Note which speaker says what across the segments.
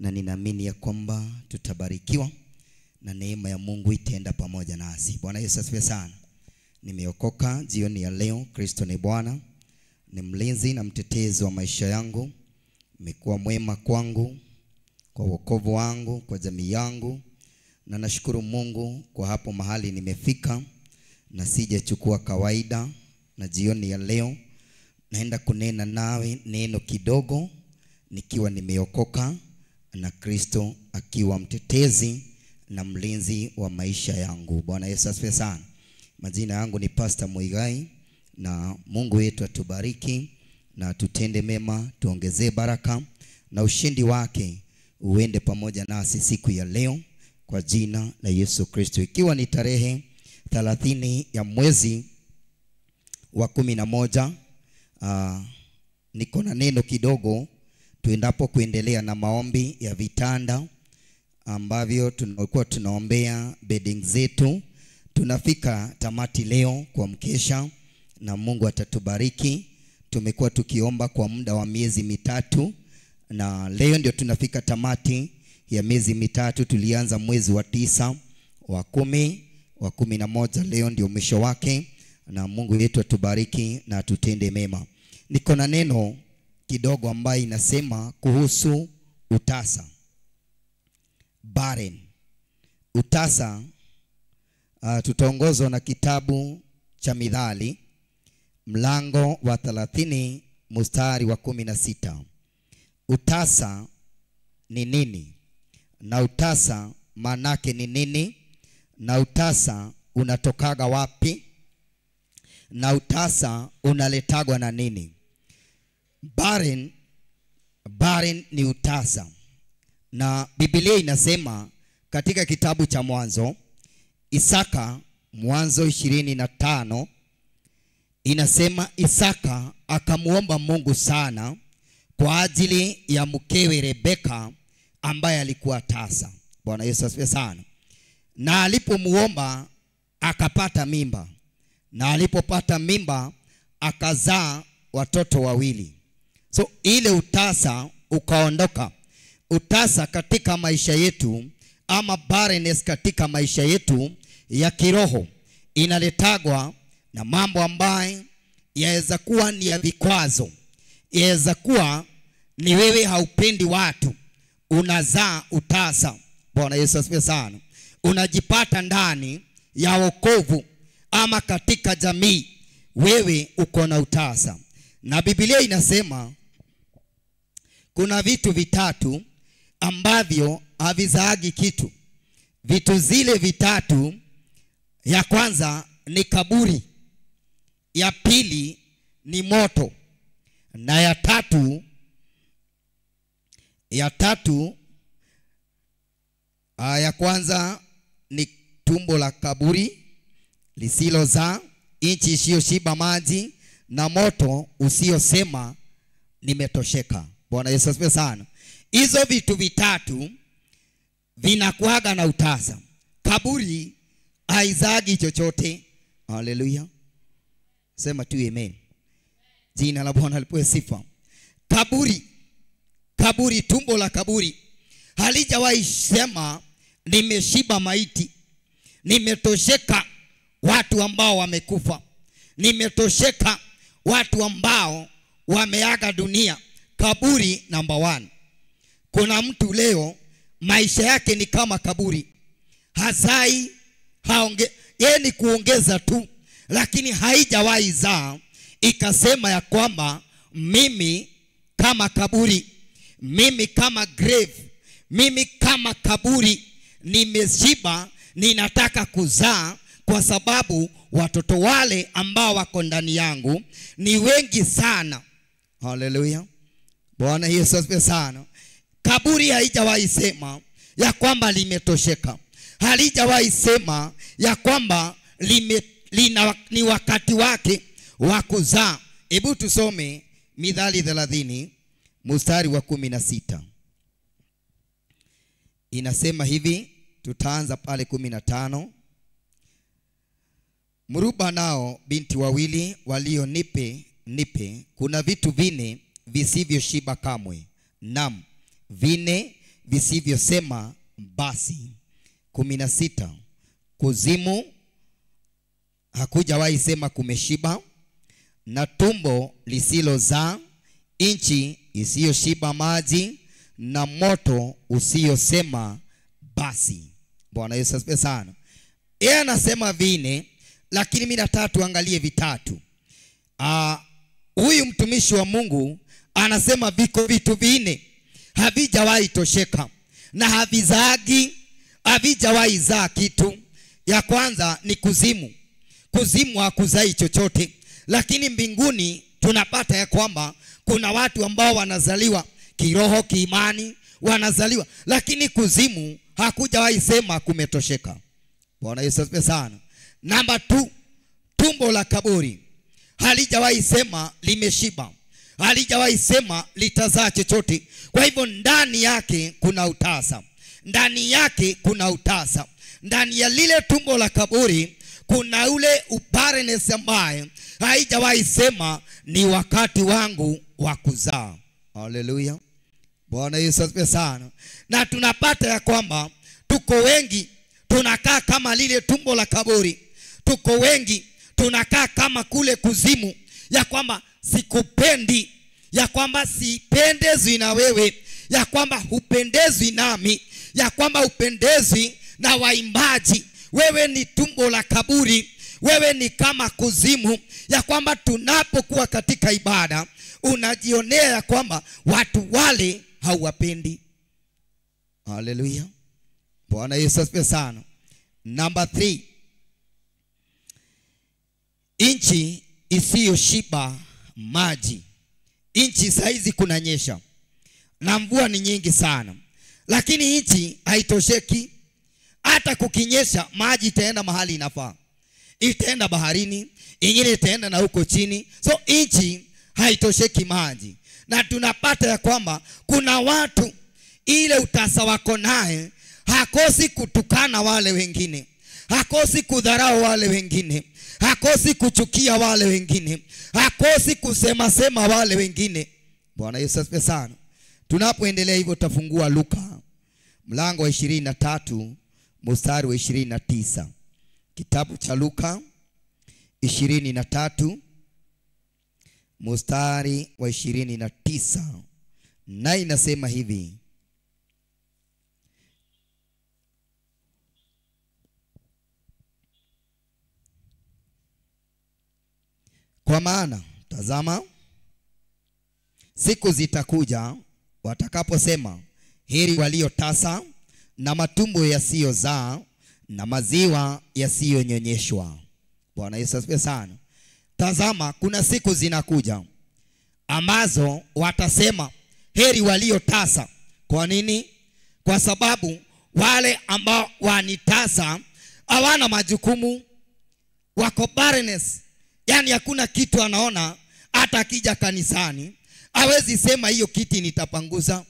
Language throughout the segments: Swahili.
Speaker 1: na ninaamini ya kwamba tutabarikiwa na neema ya Mungu itaenda pamoja nasi. Bwana Yesu asifiwe sana. Nimeokoka jioni ya leo. Kristo ni Bwana, ni mlinzi na mtetezi wa maisha yangu. Imekuwa mwema kwangu, kwa wokovu wangu, kwa jamii yangu, na nashukuru Mungu kwa hapo mahali nimefika, na sijachukua kawaida. Na jioni ya leo naenda kunena nawe neno kidogo, nikiwa nimeokoka na Kristo akiwa mtetezi na mlinzi wa maisha yangu. Bwana Yesu asifiwe sana. Majina yangu ni Pastor Muigai, na Mungu wetu atubariki na tutende mema, tuongezee baraka na ushindi wake uende pamoja nasi siku ya leo kwa jina la Yesu Kristo, ikiwa ni tarehe thelathini ya mwezi wa kumi na moja. Uh, niko na neno kidogo tuendapo kuendelea na maombi ya vitanda ambavyo tunakuwa tunaombea bedding zetu. Tunafika tamati leo kwa mkesha na Mungu atatubariki. Tumekuwa tukiomba kwa muda wa miezi mitatu na leo ndio tunafika tamati ya miezi mitatu. Tulianza mwezi wa tisa, wa kumi, wa kumi na moja, leo ndio mwisho wake, na Mungu yetu atubariki na tutende mema. Niko na neno kidogo ambayo inasema kuhusu utasa barren. Utasa uh, tutaongozwa na kitabu cha Mithali mlango wa thelathini mstari wa kumi na sita. Utasa ni nini? Na utasa maanake ni nini? Na utasa unatokaga wapi? Na utasa unaletagwa na nini? Barren, barren ni utasa, na Biblia inasema katika kitabu cha Mwanzo, Isaka, Mwanzo ishirini na tano inasema Isaka akamwomba Mungu sana kwa ajili ya mkewe Rebeka ambaye alikuwa tasa. Bwana Yesu asifiwe sana. Na alipomuomba akapata mimba, na alipopata mimba akazaa watoto wawili. So ile utasa ukaondoka. Utasa katika maisha yetu ama barrenness katika maisha yetu ya kiroho inaletagwa na mambo ambayo yaweza kuwa ni ya vikwazo, yaweza kuwa ni wewe haupendi watu, unazaa utasa. Bwana Yesu asifiwe sana. Unajipata ndani ya wokovu ama katika jamii, wewe uko na utasa, na Biblia inasema kuna vitu vitatu ambavyo havizaagi kitu. Vitu zile vitatu, ya kwanza ni kaburi, ya pili ni moto, na ya tatu ya tatu aa, ya kwanza ni tumbo la kaburi lisilozaa, nchi isiyoshiba maji, na moto usiosema nimetosheka. Bwana Yesu asifiwe sana. Hizo vitu vitatu vinakuaga na utasa. Kaburi haizagi chochote. Haleluya, sema tu amen. Jina la Bwana lipewe sifa. Kaburi, kaburi, tumbo la kaburi halijawahi sema nimeshiba maiti, nimetosheka watu ambao wamekufa, nimetosheka watu ambao wameaga dunia. Kaburi namba one. Kuna mtu leo maisha yake ni kama kaburi, hazai haonge, yeye ni kuongeza tu, lakini haijawahi zaa ikasema ya kwamba mimi kama kaburi, mimi kama grave, mimi kama kaburi, nimeshiba, ninataka kuzaa, kwa sababu watoto wale ambao wako ndani yangu ni wengi sana. Haleluya, Bwana Yesu asifiwe sana. Kaburi haijawahi sema ya kwamba limetosheka, halijawahi sema ya kwamba lime, lina, ni wakati wake wa kuzaa. Hebu tusome Mithali thelathini mstari wa kumi na sita inasema hivi, tutaanza pale kumi na tano. Mruba nao binti wawili walio nipe nipe, kuna vitu vine visivyoshiba kamwe, nam vine visivyosema basi. kumi na sita kuzimu hakujawahi sema kumeshiba, na tumbo lisilozaa, nchi isiyoshiba maji, na moto usiyosema basi. Bwana Yesu asifiwe sana. Yeye anasema vine, lakini mimi nataka tuangalie vitatu. Ah, huyu mtumishi wa Mungu anasema viko vitu vinne havijawahi tosheka na havizagi havijawahi zaa kitu. Ya kwanza ni kuzimu. Kuzimu hakuzai chochote, lakini mbinguni tunapata ya kwamba kuna watu ambao wanazaliwa kiroho, kiimani, wanazaliwa, lakini kuzimu hakujawahi sema kumetosheka. Bwana Yesu asifiwe sana. Namba tu, tumbo la kaburi halijawahi sema limeshiba, halijawahi sema litazaa chochote. Kwa hivyo ndani yake kuna utasa, ndani yake kuna utasa, ndani ya lile tumbo la kaburi kuna ule ubarrenness ambaye haijawahi sema ni wakati wangu wa kuzaa. Haleluya, Bwana Yesu asifiwe sana. Na tunapata ya kwamba tuko wengi tunakaa kama lile tumbo la kaburi, tuko wengi tunakaa kama kule kuzimu, ya kwamba sikupendi, ya kwamba sipendezwi na wewe, ya kwamba hupendezwi nami, ya kwamba hupendezwi na waimbaji. Wewe ni tumbo la kaburi, wewe ni kama kuzimu, ya kwamba tunapokuwa katika ibada unajionea ya kwamba watu wale hauwapendi. Haleluya, Bwana Yesu asifiwe sana. Namba 3 nchi isiyoshiba maji. Nchi saizi kunanyesha na mvua ni nyingi sana, lakini nchi haitosheki. Hata kukinyesha maji itaenda mahali inafaa, itaenda baharini, ingine itaenda na huko chini. So nchi haitosheki maji, na tunapata ya kwamba kuna watu ile utasa wako naye hakosi kutukana wale wengine, hakosi kudharau wale wengine, hakosi kuchukia wale wengine, hakosi kusema sema wale wengine. Bwana Yesu asifiwe sana. Tunapoendelea hivyo, tafungua Luka mlango wa ishirini na tatu mstari wa ishirini na tisa kitabu cha Luka ishirini na tatu mstari wa ishirini na tisa na inasema hivi Kwa maana tazama, siku zitakuja watakaposema, heri waliotasa na matumbo yasiyozaa na maziwa yasiyonyonyeshwa. Bwana Yesu asifiwe sana. Tazama, kuna siku zinakuja ambazo watasema, heri waliotasa. Kwa nini? Kwa sababu wale ambao wanitasa hawana majukumu, wako barrenness Yaani hakuna kitu anaona. Hata akija kanisani hawezi sema hiyo kiti nitapanguza,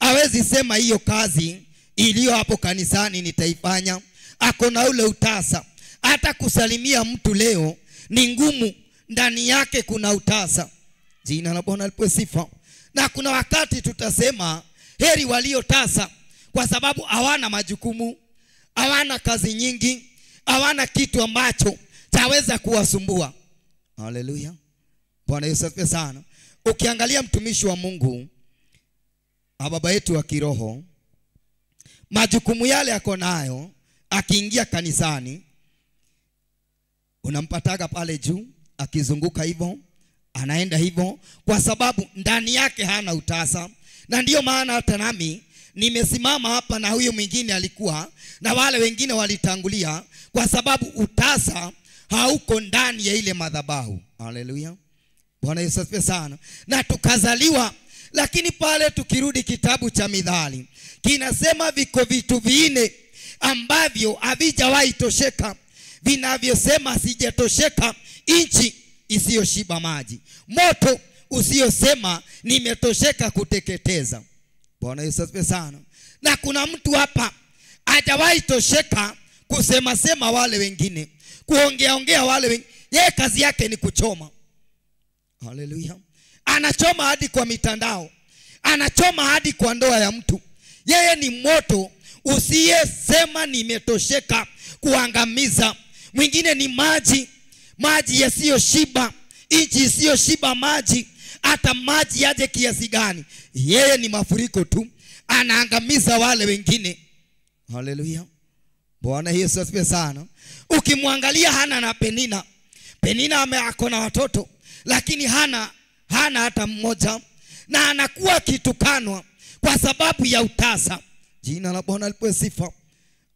Speaker 1: hawezi sema hiyo kazi iliyo hapo kanisani nitaifanya. Ako na ule utasa. Hata kusalimia mtu leo ni ngumu, ndani yake kuna utasa. Jina la Bwana lipewe sifa. Na kuna wakati tutasema heri waliotasa, kwa sababu hawana majukumu, hawana kazi nyingi, hawana kitu ambacho chaweza kuwasumbua. Haleluya, Bwana Yesu asifiwe sana. Ukiangalia mtumishi wa Mungu baba yetu wa kiroho, majukumu yale yako nayo, akiingia kanisani unampataga pale juu akizunguka hivyo, anaenda hivyo, kwa sababu ndani yake hana utasa. Na ndiyo maana hata nami nimesimama hapa na huyu mwingine alikuwa na wale wengine walitangulia, kwa sababu utasa hauko ndani ya ile madhabahu. Haleluya, Bwana Yesu asifiwe sana. Na tukazaliwa, lakini pale tukirudi kitabu cha Mithali kinasema viko vitu vinne ambavyo havijawahi tosheka, vinavyosema sijatosheka, nchi isiyoshiba maji, moto usiyosema nimetosheka kuteketeza. Bwana Yesu asifiwe sana. Na kuna mtu hapa hajawahi tosheka kusema sema wale wengine kuongea ongea wale wengine. Yeye kazi yake ni kuchoma. Haleluya, anachoma hadi kwa mitandao, anachoma hadi kwa ndoa ya mtu. yeye ni moto. Usiyesema nimetosheka kuangamiza. Mwingine ni maji. Maji yasiyoshiba. Nchi isiyoshiba maji. Hata maji yaje kiasi gani. Yeye ni mafuriko tu. Anaangamiza wale wengine. Haleluya bwana yesu asifiwe sana. Ukimwangalia hana na penina penina ameako na watoto lakini hana hana hata mmoja na anakuwa akitukanwa kwa sababu ya utasa. Jina la bwana lipewe sifa.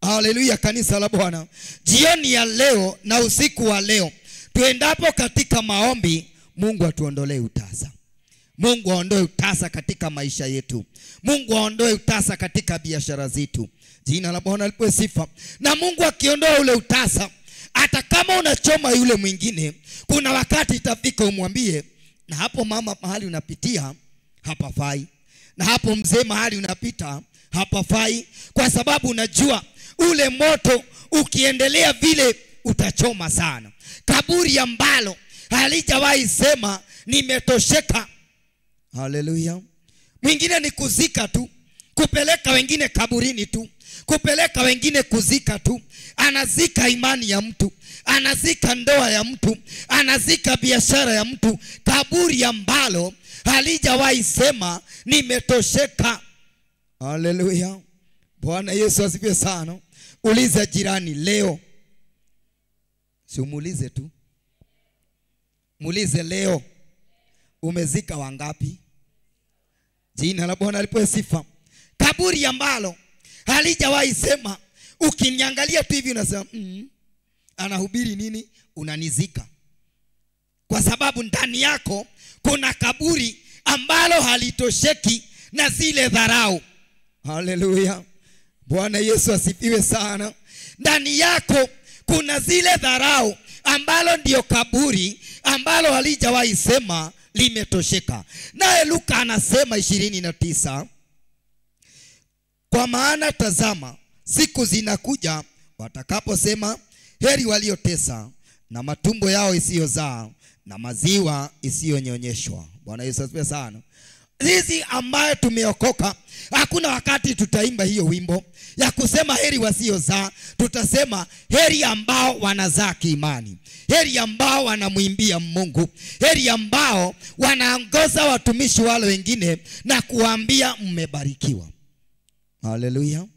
Speaker 1: Haleluya kanisa la bwana. Jioni ya leo na usiku wa leo tuendapo katika maombi mungu atuondolee utasa. Mungu aondoe utasa katika maisha yetu. Mungu aondoe utasa katika biashara zetu jina la bwana lipewe sifa. Na mungu akiondoa ule utasa hata kama unachoma yule mwingine kuna wakati itafika umwambie na hapo mama mahali unapitia hapafai. Na hapo mzee mahali unapita hapafai. Kwa sababu unajua ule moto ukiendelea vile utachoma sana. Kaburi ambalo halijawahi sema nimetosheka. Haleluya. Mwingine ni kuzika tu kupeleka wengine kaburini tu kupeleka wengine kuzika tu. Anazika imani ya mtu. Anazika ndoa ya mtu. Anazika biashara ya mtu. Kaburi ambalo halijawahi sema nimetosheka. Haleluya bwana yesu asifiwe sana. Uliza jirani leo. Siumuulize tu. Muulize leo. Umezika wangapi? Jina la bwana lipewe sifa. Kaburi ambalo halijawahi sema. Ukiniangalia tu hivi unasema mm, anahubiri nini? Unanizika. Kwa sababu ndani yako kuna kaburi ambalo halitosheki na zile dharau. Haleluya. Bwana yesu asifiwe sana. Ndani yako kuna zile dharau ambalo ndiyo kaburi ambalo halijawahi sema limetosheka. Naye luka anasema ishirini na tisa kwa maana tazama siku zinakuja watakaposema heri waliotesa na matumbo yao isiyozaa na maziwa isiyonyonyeshwa. Bwana yesu asifiwe sana. Sisi ambaye tumeokoka hakuna wakati tutaimba hiyo wimbo ya kusema heri wasiozaa. Tutasema heri ambao wanazaa kiimani heri ambao wanamwimbia mungu heri ambao wanaongoza watumishi wale wengine na kuwaambia mmebarikiwa haleluya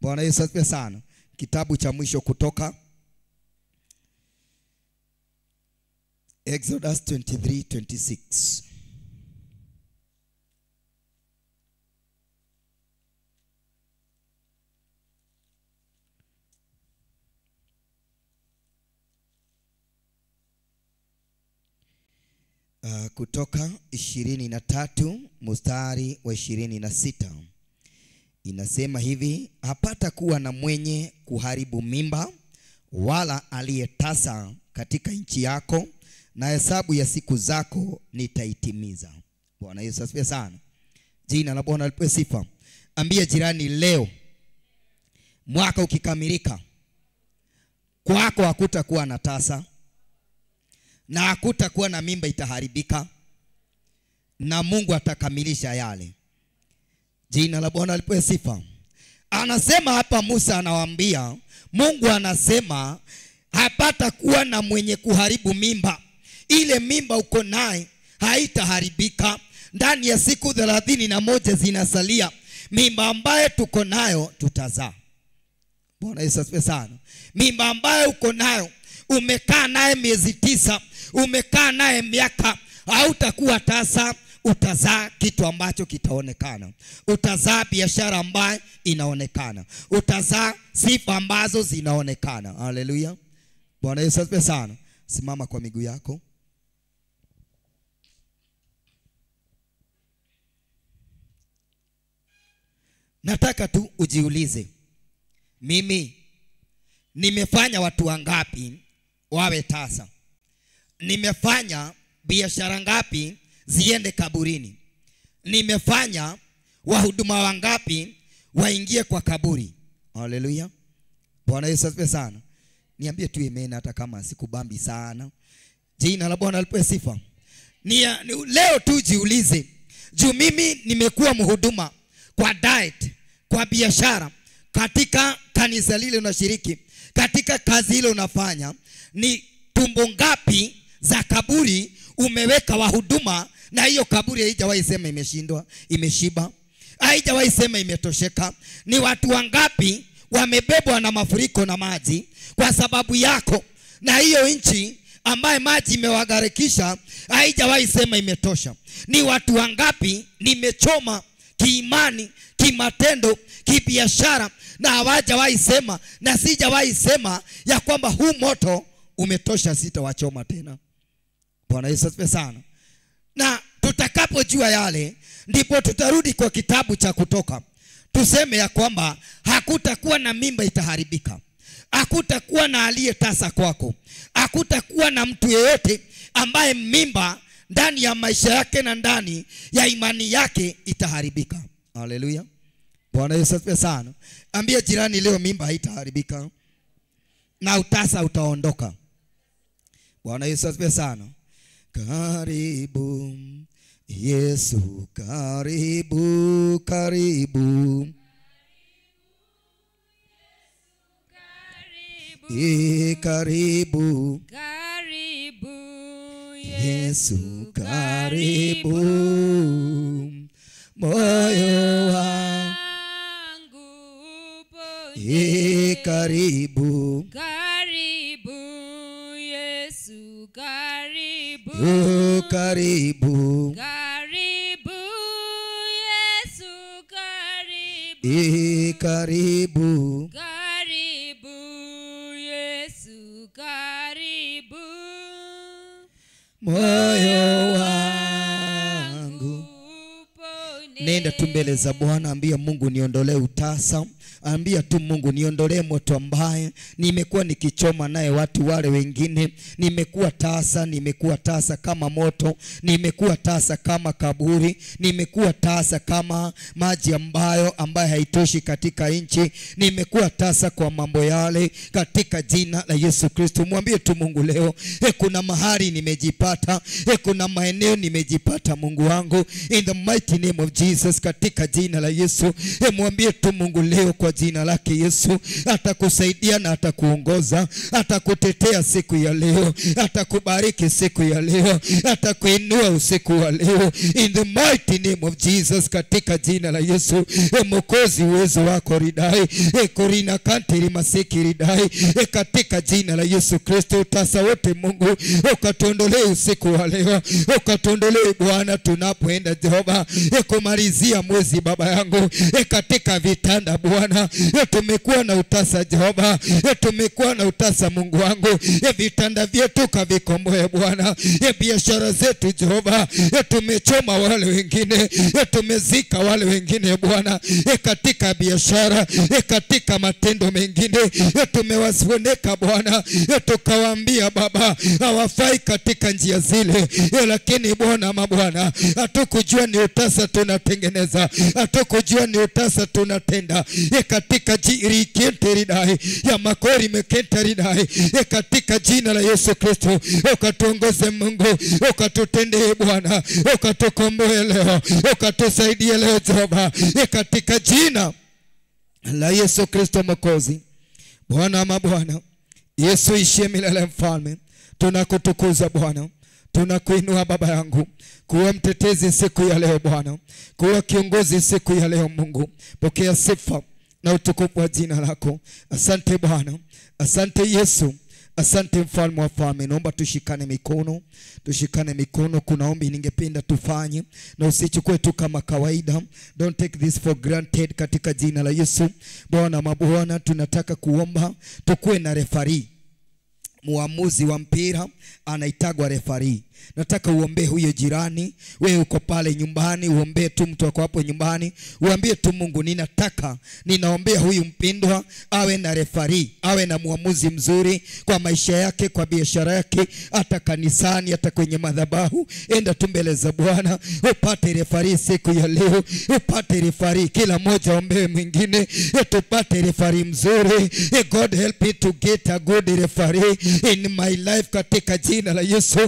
Speaker 1: bwana yesu asifiwe sana. Kitabu cha mwisho kutoka exodus 23 26 uh, kutoka ishirini na tatu mstari wa ishirini na sita inasema hivi hapata kuwa na mwenye kuharibu mimba wala aliyetasa katika nchi yako na hesabu ya siku zako nitaitimiza. Bwana yesu asifiwe sana. Jina la bwana lipewe sifa. Ambia jirani leo mwaka ukikamilika kwako hakutakuwa na tasa na hakutakuwa na mimba itaharibika na mungu atakamilisha yale jina la bwana lipewe sifa. Anasema hapa musa anawaambia mungu anasema hapata kuwa na mwenye kuharibu mimba. Ile mimba uko naye haitaharibika. Ndani ya siku thelathini na moja zinasalia. Mimba ambayo tuko nayo tutazaa. Bwana yesu asifiwe sana. Mimba ambayo uko nayo umekaa naye miezi tisa umekaa naye miaka hautakuwa tasa utazaa kitu ambacho kitaonekana. Utazaa biashara ambayo inaonekana. Utazaa sifa ambazo zinaonekana. Haleluya bwana yesu asifiwe sana. Simama kwa miguu yako. Nataka tu ujiulize mimi nimefanya watu wangapi wawe tasa? Nimefanya biashara ngapi ziende kaburini. Nimefanya wahuduma wangapi waingie kwa kaburi? Haleluya bwana yesu asifiwe sana. Niambie tu amen hata kama sikubambi sana. Jina la bwana lipewe sifa. Ni, ni, leo tu jiulize. Juu mimi nimekuwa mhuduma kwa diet kwa biashara katika kanisa lile unashiriki katika kazi ile unafanya ni tumbo ngapi za kaburi umeweka wahuduma na hiyo kaburi haijawahi sema imeshindwa imeshiba haijawahi sema imetosheka. Ni watu wangapi wamebebwa na mafuriko na maji kwa sababu yako? Na hiyo nchi ambaye maji imewagarikisha haijawahi sema imetosha. Ni watu wangapi nimechoma kiimani kimatendo kibiashara na hawajawahi sema na sijawahi sema ya kwamba huu moto umetosha sitawachoma tena bwana yesu asifiwe sana. Na tutakapojua yale ndipo tutarudi kwa kitabu cha kutoka. Tuseme ya kwamba hakutakuwa na mimba itaharibika. Hakutakuwa na aliyetasa kwako. Hakutakuwa na mtu yeyote ambaye mimba ndani ya maisha yake na ndani ya imani yake itaharibika. Haleluya bwana yesu asifiwe sana. Ambia jirani leo mimba haitaharibika. Na utasa utaondoka. Bwana yesu asifiwe sana karibu. Yesu karibu karibu. E karibu.
Speaker 2: Karibu,
Speaker 1: yesu karibu. Moyo
Speaker 2: wangu
Speaker 1: e karibu.
Speaker 2: Karibu, karibu.
Speaker 1: karibu
Speaker 2: Karibu, Yesu, karibu.
Speaker 1: e karibu
Speaker 2: Karibu, Yesu, karibu.
Speaker 1: moyo wangu nenda tu mbele za bwana ambia mungu niondolee utasa ambia tu mungu niondolee moto ambaye nimekuwa nikichoma naye watu wale wengine. Nimekuwa tasa nimekuwa tasa kama moto. Nimekuwa tasa kama kaburi. Nimekuwa tasa kama maji ambayo ambayo haitoshi katika nchi. Nimekuwa tasa kwa mambo yale katika jina la yesu kristo. Mwambie tu mungu leo e kuna mahali nimejipata. E kuna maeneo nimejipata mungu wangu. In the mighty name of jesus katika jina la yesu. E mwambie tu mungu leo kwa jina lake yesu. Atakusaidia na atakuongoza. Atakutetea siku ya leo. Atakubariki siku ya leo. Atakuinua usiku wa leo. In the mighty name of jesus katika jina la yesu. E mokozi uwezo wako ridai. E korina kantiri masiki ridai. E katika jina la yesu kristo utasa wote mungu. Ukatuondolee usiku wa leo. Ukatuondolee bwana tunapoenda jehova. E kumalizia mwezi baba yangu. E katika vitanda bwana e tumekuwa na utasa jehova e tumekuwa na utasa mungu wangu. E vitanda vyetu kavikomboe bwana. Biashara zetu jehova tumechoma wale wengine. Tumezika wale wengine bwana. Katika biashara katika matendo mengine. Tumewasoneka bwana. Tukawaambia baba hawafai katika njia zile. Lakini bwana mabwana hatukujua ni utasa tunatengeneza. Hatukujua ni utasa tunatenda e katika jiriketeridai ya makori meketaridae e katika jina la yesu kristo. Ukatuongoze mungu ukatutendee bwana ukatukomboe leo ukatusaidie leo jehova e katika jina la yesu kristo Mwokozi, bwana ama bwana yesu ishie milele mfalme. Tunakutukuza bwana. Tunakuinua baba yangu. Kuwa mtetezi siku ya leo bwana. Kuwa kiongozi siku ya leo mungu. Pokea sifa na utukufu wa jina lako. Asante bwana. Asante yesu. Asante mfalme wa falme. Naomba tushikane mikono. Tushikane mikono. Kuna ombi ningependa tufanye na usichukue tu kama kawaida. Don't take this for granted katika jina la yesu. Bwana mabwana tunataka kuomba tukuwe na refari muamuzi wa mpira anaitagwa refari nataka uombee huyo jirani. Wewe uko pale nyumbani uombee tu mtu wako hapo nyumbani. Uambie tu mungu ninataka ninaombea huyu mpindwa awe na refari awe na mwamuzi mzuri kwa maisha yake kwa biashara yake hata kanisani hata kwenye madhabahu. Enda tu mbele za bwana upate refari siku ya leo upate refari. Kila mmoja ombee mwingine tupate refari mzuri. God help me to get a good referee in my life katika jina la yesu.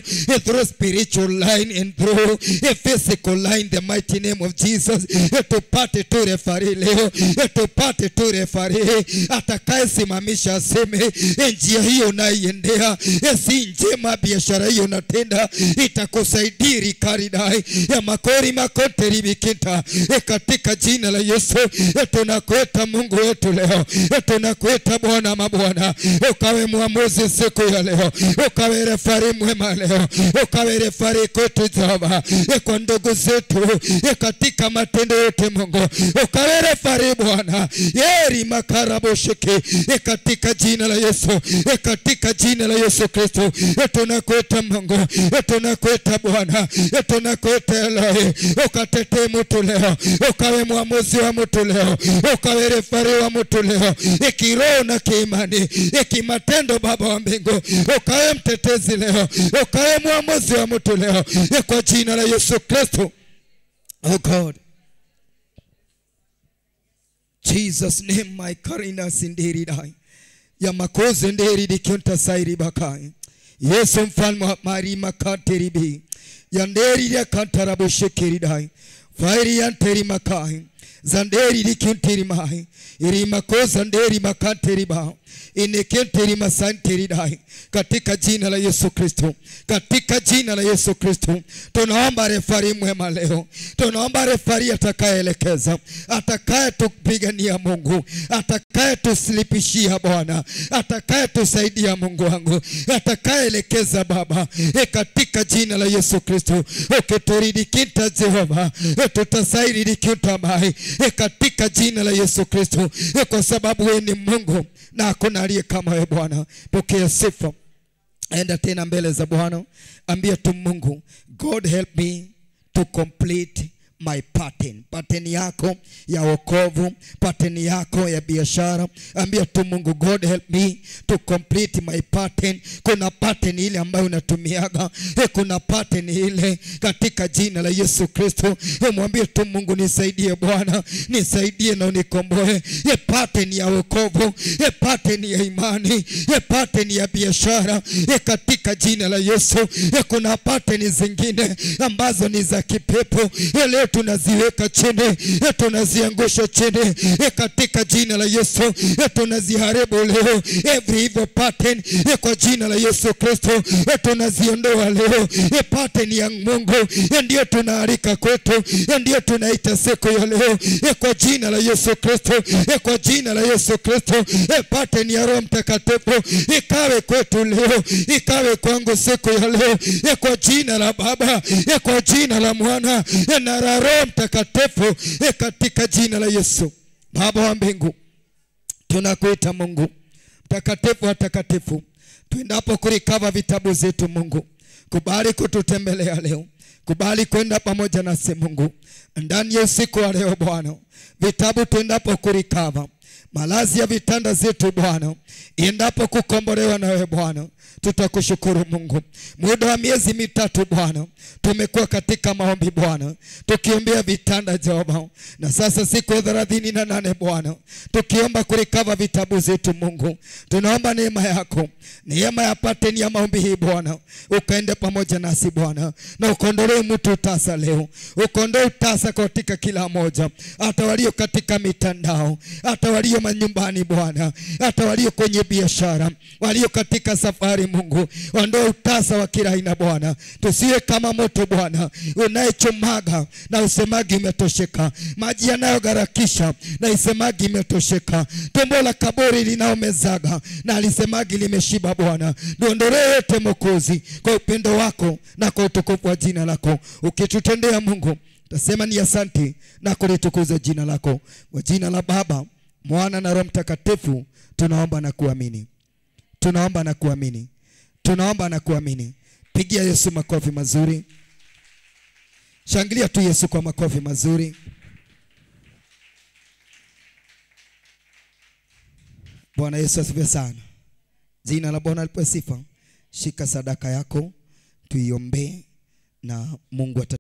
Speaker 1: Through spiritual line and through a physical line the mighty name of Jesus. Tupate tu refari leo. Tupate tu refari atakayesimamisha aseme. Njia hiyo naiendea. Si njema biashara hiyo natenda. Itakusaidia rikaridai ya makori makote ribikita katika jina la Yesu tunakuita Mungu wetu leo. Tunakuita Bwana mabwana. Ukawe mwamuzi siku ya leo. Ukawe refari mwema leo. Ukawe refari kwetu Jehova kwa ndugu zetu katika matendo yote Mungu. Ukawe fari Bwana. Yeri makaraboshiki katika jina la Yesu katika jina la Yesu Kristo. Tunakuita Mungu tunakuita Bwana tunakuita Elohi. Ukatetee mtu leo ukawe mwamuzi wa mtu leo ukawe refari wa mtu leo. Ikiroho na kiimani kimatendo Baba wa mbingu ukawe mtetezi leo ukawe mwamuzi wa mtu leo. Kwa jina la Yesu Kristo. Oh God. Jesus name my karina sindiri dai. Ya makoze nderi dikyonta sairi bakai. Yesu mfalme wa mari makatiribi ya nderi ya kantarabu shekiri dai. Fairi ya nteri makai. Zanderi inekenteri masanteri dai. Katika jina la Yesu Kristo. Katika jina la Yesu Kristo. Tunaomba refari mwema leo. Tunaomba refari atakayeelekeza. Atakaye tupigania Mungu. Atakaye tusilipishia Bwana. Atakaye tusaidia Mungu wangu. Atakayeelekeza Baba. E katika jina la Yesu Kristo. Ukituridikita Jehova. E tutasairidikita mai. E katika jina la Yesu Kristo. E kwa sababu wewe ni Mungu na hakuna aliye kama wewe Bwana. Pokea sifa. Enda tena mbele za Bwana, ambia tu Mungu, God help me to complete my pattern. Pattern yako ya wokovu, pattern yako ya biashara. Ambia tu Mungu, God help me to complete my pattern. Kuna pattern ile ambayo unatumiaga, eh, kuna pattern ile katika jina la Yesu Kristo. Eh, Mwambie tu Mungu, nisaidie Bwana, nisaidie na unikomboe. ye pattern ya wokovu, ye pattern ya imani, ye pattern ya biashara, ye katika jina la Yesu. Ye Kuna pattern zingine ambazo ni za kipepo, eh, leo tunaziweka chini, tunaziangusha chini eh, katika jina la Yesu, tunaziharibu leo every evil pattern eh, kwa jina la Yesu Kristo tunaziondoa leo eh, pattern ya Mungu ndio tunaalika kwetu ndio tunaita siku ya leo kwa jina la Yesu Kristo kwa jina la Yesu Kristo pattern ya Roho Mtakatifu ikawe kwetu leo, ikawe kwangu siku ya leo kwa jina la Baba kwa jina la Mwana eh, Roho Mtakatifu e katika jina la Yesu. Baba wa mbingu, tunakuita Mungu. Mtakatifu wa tuendapo kurikava vitabu zetu Mungu, kubali kututembelea leo, kubali kwenda pamoja nasi Mungu. Ndani ya usiku wa leo Bwana, vitabu tuendapo kurikava malazi ya vitanda zetu Bwana, endapo kukombolewa na wewe Bwana, tutakushukuru Mungu. Muda wa miezi mitatu Bwana, tumekuwa katika maombi Bwana, tukiombea vitanda Jehova, na sasa siku thelathini na nane Bwana, tukiomba kurikava vitabu zetu Mungu, tunaomba neema yako, neema ya pateni ya maombi hii Bwana, ukaende pamoja nasi Bwana, na ukondolee mtu utasa leo, ukondoe utasa katika kila moja, hata walio katika mitandao, hata walio manyumbani Bwana, hata walio kwenye biashara, walio katika safari Mungu, ondoa utasa wa kila aina Bwana, tusiwe kama moto Bwana. Unayechomaga na usemagi umetosheka, maji yanayogarakisha na isemagi imetosheka, tumbo la kaburi linaomezaga na alisemagi limeshiba. Bwana, niondolee yote Mwokozi, kwa upendo wako na kwa utukufu wa jina lako, ukitutendea Mungu tasema ni asante na kulitukuza jina lako, kwa jina la Baba Mwana na Roho Mtakatifu tunaomba na kuamini, tunaomba na kuamini, tunaomba na kuamini. Pigia Yesu makofi mazuri, shangilia tu Yesu kwa makofi mazuri. Bwana Yesu asifiwe sana. Jina la Bwana lipewe sifa. Shika sadaka yako tuiombee na Mungu ata